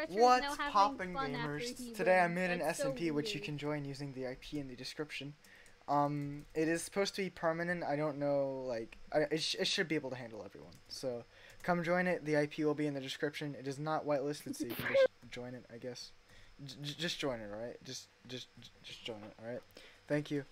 Retro What's popping gamers? Today Today I made an SMP so SMP which you can join using the IP in the description. Um, it is supposed to be permanent. I don't know, like, I, it, sh- it should be able to handle everyone. So, come join it. The IP will be in the description. It is not whitelisted, so you can just join it. I guess. J- just join it, alright? Just, just, just join it, alright? Thank you.